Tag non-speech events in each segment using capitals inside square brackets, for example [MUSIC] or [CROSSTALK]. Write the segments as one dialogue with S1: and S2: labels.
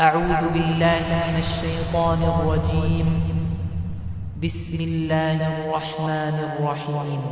S1: أعوذ بالله من الشيطان الرجيم بسم الله الرحمن الرحيم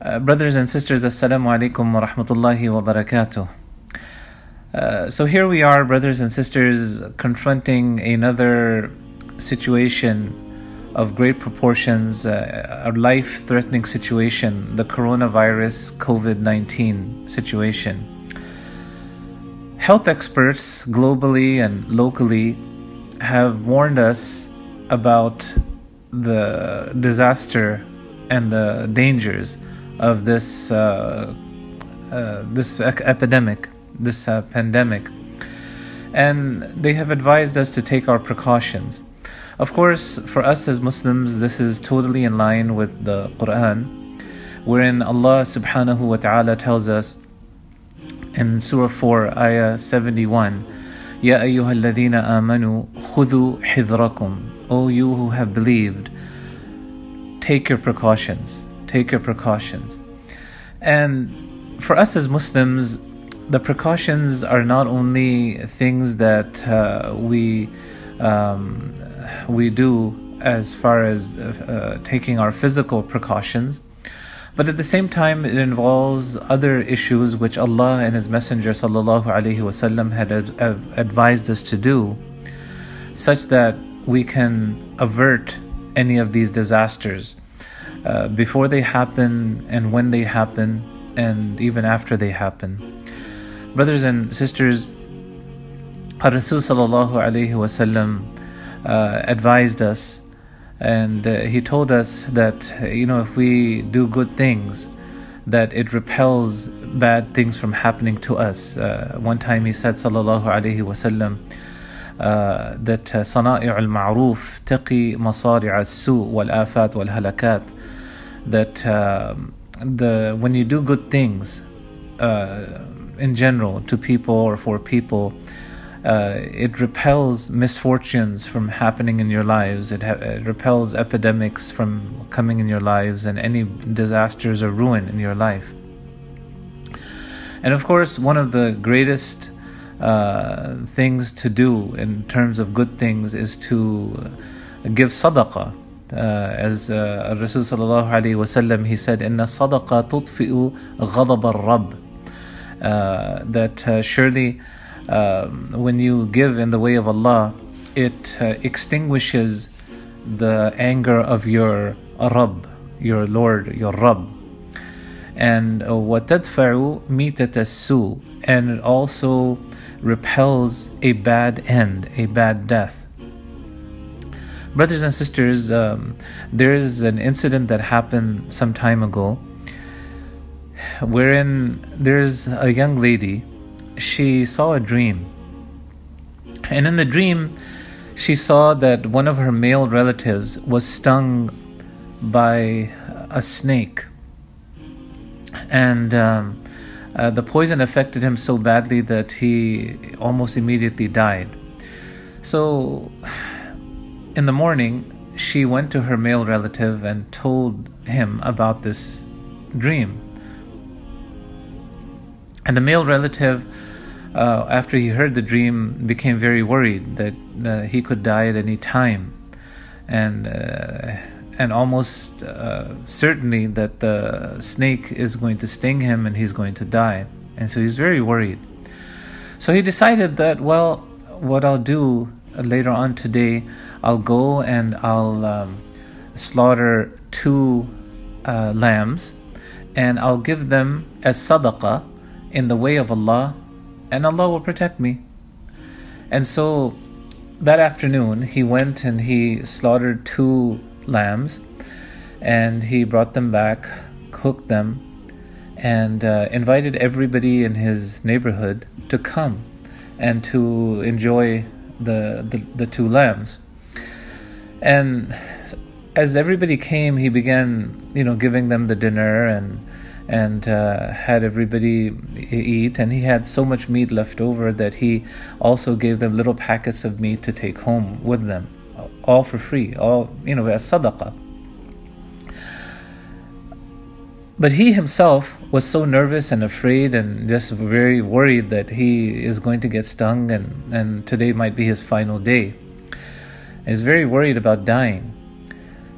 S2: Uh, brothers and sisters, Assalamu alaikum wa rahmatullahi wa barakatuh. Uh, so here we are, brothers and sisters, confronting another situation of great proportions, uh, a life threatening situation, the coronavirus COVID 19 situation. Health experts globally and locally have warned us about the disaster and the dangers of this uh, uh, this epidemic, this uh, pandemic, and they have advised us to take our precautions. Of course, for us as Muslims, this is totally in line with the Quran, wherein Allah Subhanahu wa Taala tells us in Surah 4, Ayah 71. Ya الذين amanu khudu hidrakum. O you who have believed, take your precautions. Take your precautions. And for us as Muslims, the precautions are not only things that uh, we um, we do as far as uh, taking our physical precautions, but at the same time it involves other issues which Allah and His Messenger wasallam had ad- advised us to do such that we can avert any of these disasters uh, before they happen and when they happen and even after they happen. Brothers and sisters, Rasul sallallahu uh, advised us and uh, he told us that you know if we do good things that it repels bad things from happening to us. Uh, one time he said sallallahu alayhi wasallam uh, that صنائع المعروف تقي مصارع السوء والآفات والهلكات that um, the when you do good things uh, in general to people or for people uh, it repels misfortunes from happening in your lives it, ha- it repels epidemics from coming in your lives and any disasters or ruin in your life and of course one of the greatest uh, things to do in terms of good things is to give sadaqah. Uh, as uh, Rasul sallallahu alaihi wasallam he said, "Inna sadaqa tudfi'u ghadab al-Rabb." Uh, that uh, surely um, when you give in the way of Allah, it uh, extinguishes the anger of your Rabb, your Lord, your Rabb. And uh, وَتَدْفَعُ مِيتَةَ السُّوء and it also repels a bad end, a bad death. Brothers and sisters, um, there is an incident that happened some time ago wherein there's a young lady, she saw a dream. And in the dream, she saw that one of her male relatives was stung by a snake. And um, uh, the poison affected him so badly that he almost immediately died. So, in the morning, she went to her male relative and told him about this dream. And the male relative, uh, after he heard the dream, became very worried that uh, he could die at any time. And uh, and almost uh, certainly that the snake is going to sting him and he's going to die. And so he's very worried. So he decided that, well, what I'll do later on today, I'll go and I'll um, slaughter two uh, lambs and I'll give them as sadaqah in the way of Allah, and Allah will protect me. And so that afternoon, he went and he slaughtered two lambs and he brought them back, cooked them, and uh, invited everybody in his neighborhood to come and to enjoy the, the, the two lambs. And as everybody came, he began, you know, giving them the dinner and and uh, had everybody eat. And he had so much meat left over that he also gave them little packets of meat to take home with them, all for free, all you know, as sadaqah. but he himself was so nervous and afraid and just very worried that he is going to get stung and, and today might be his final day. He's very worried about dying.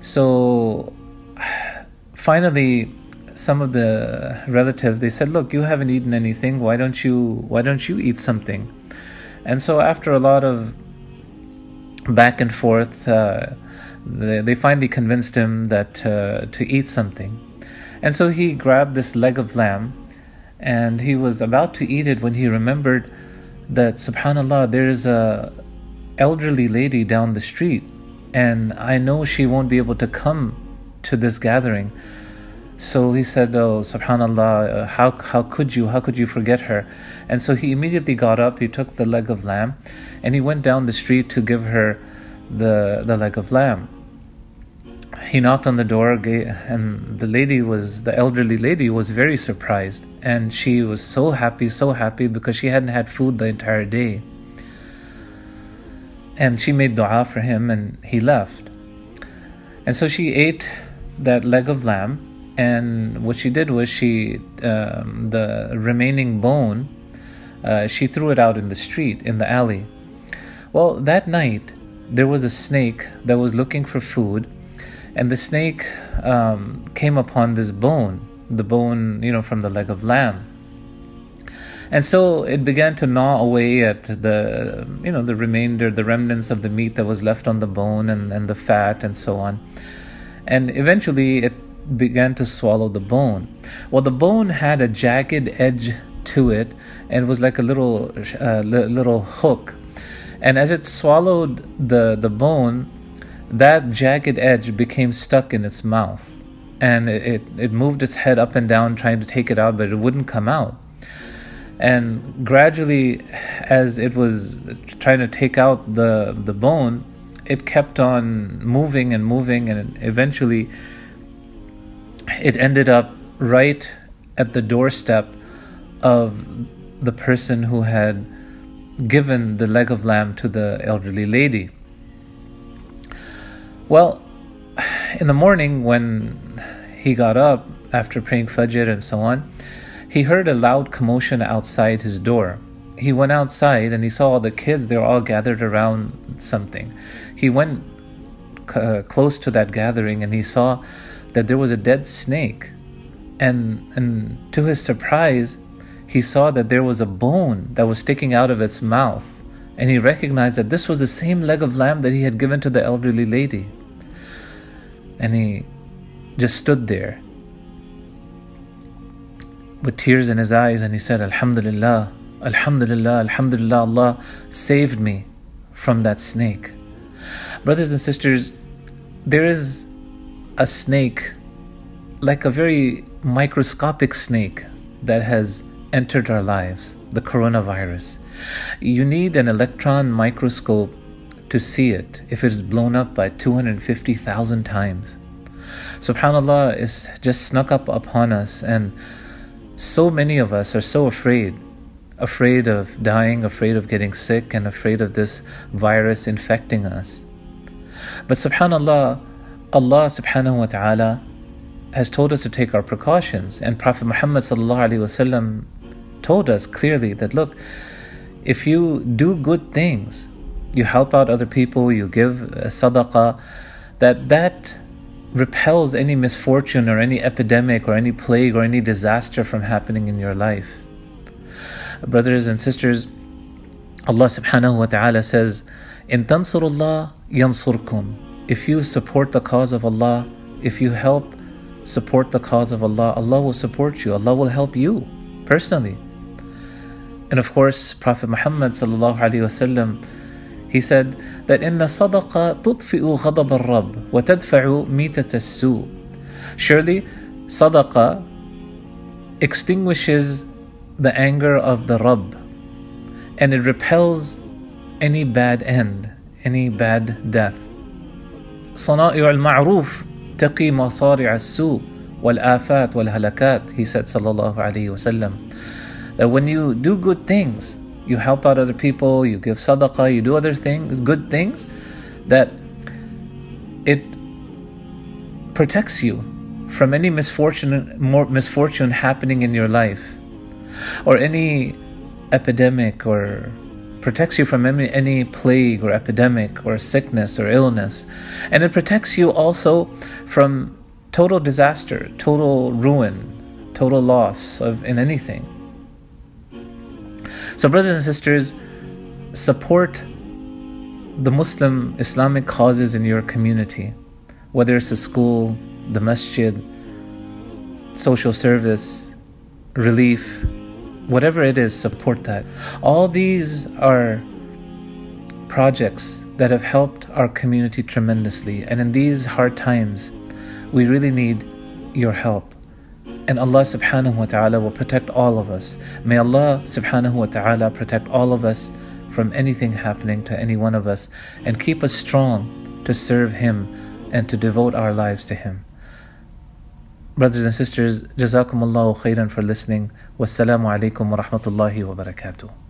S2: So [SIGHS] finally some of the relatives they said, "Look, you haven't eaten anything. Why don't you why don't you eat something?" And so after a lot of back and forth, uh, they, they finally convinced him that uh, to eat something. And so he grabbed this leg of lamb and he was about to eat it when he remembered that subhanallah there is a elderly lady down the street and I know she won't be able to come to this gathering. So he said, Oh, subhanAllah, uh, how, how could you? How could you forget her? And so he immediately got up, he took the leg of lamb, and he went down the street to give her the, the leg of lamb he knocked on the door and the lady was the elderly lady was very surprised and she was so happy so happy because she hadn't had food the entire day and she made dua for him and he left and so she ate that leg of lamb and what she did was she um, the remaining bone uh, she threw it out in the street in the alley well that night there was a snake that was looking for food and the snake um, came upon this bone, the bone, you know, from the leg of lamb. And so it began to gnaw away at the, you know, the remainder, the remnants of the meat that was left on the bone and, and the fat and so on. And eventually it began to swallow the bone. Well, the bone had a jagged edge to it and it was like a little, uh, little hook. And as it swallowed the, the bone, that jagged edge became stuck in its mouth. And it, it, it moved its head up and down trying to take it out, but it wouldn't come out. And gradually, as it was trying to take out the, the bone, it kept on moving and moving, and eventually, it ended up right at the doorstep of the person who had given the leg of lamb to the elderly lady. Well, in the morning when he got up after praying Fajr and so on, he heard a loud commotion outside his door. He went outside and he saw all the kids, they were all gathered around something. He went uh, close to that gathering and he saw that there was a dead snake. And, and to his surprise, he saw that there was a bone that was sticking out of its mouth and he recognized that this was the same leg of lamb that he had given to the elderly lady. And he just stood there with tears in his eyes and he said, Alhamdulillah, Alhamdulillah, Alhamdulillah, Allah saved me from that snake. Brothers and sisters, there is a snake, like a very microscopic snake, that has entered our lives the coronavirus. You need an electron microscope to see it if it is blown up by 250,000 times. Subhanallah is just snuck up upon us, and so many of us are so afraid afraid of dying, afraid of getting sick, and afraid of this virus infecting us. But subhanallah, Allah subhanahu wa ta'ala has told us to take our precautions, and Prophet Muhammad told us clearly that look, if you do good things, you help out other people, you give sadaqah, that that repels any misfortune or any epidemic or any plague or any disaster from happening in your life. Brothers and sisters, Allah subhanahu wa ta'ala says, In tansurullah yansurkum. If you support the cause of Allah, if you help support the cause of Allah, Allah will support you. Allah will help you personally. And of course, Prophet Muhammad sallallahu alaihi wasallam, he said that إن الصدقة تطفئ غضب الرب وتدفع ميتة السوء. Surely, sadaqah extinguishes the anger of the Rabb and it repels any bad end, any bad death. صنائع المعروف تقي مصارع السوء والآفات والهلكات he said صلى الله عليه وسلم that when you do good things, you help out other people, you give sadaqah, you do other things, good things, that it protects you from any misfortune, more misfortune happening in your life, or any epidemic, or protects you from any, any plague or epidemic or sickness or illness. And it protects you also from total disaster, total ruin, total loss of in anything. So, brothers and sisters, support the Muslim Islamic causes in your community, whether it's a school, the masjid, social service, relief, whatever it is, support that. All these are projects that have helped our community tremendously, and in these hard times, we really need your help. And Allah subhanahu wa ta'ala will protect all of us. May Allah subhanahu wa ta'ala protect all of us from anything happening to any one of us and keep us strong to serve Him and to devote our lives to Him. Brothers and sisters, Jazakumullahu khairan for listening. Wassalamu alaikum wa rahmatullahi wa barakatuh.